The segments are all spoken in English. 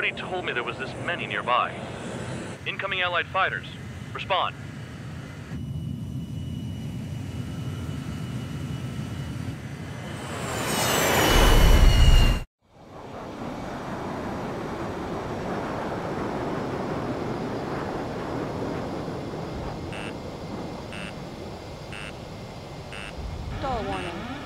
Nobody told me there was this many nearby. Incoming Allied fighters. Respond. Warning.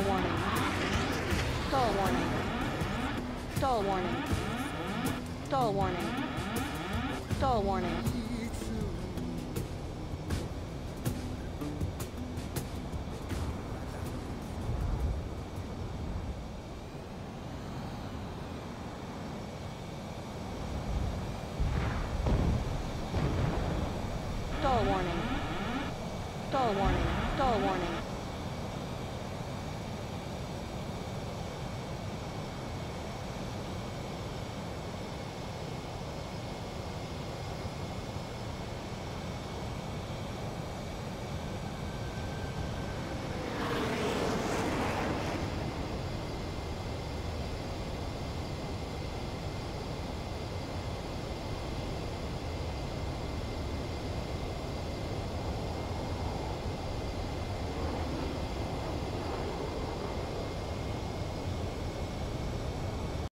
Stall warning. Stall warning. Stall warning. Stall warning. Stall warning. Stall warning. Stall warning. Stall warning.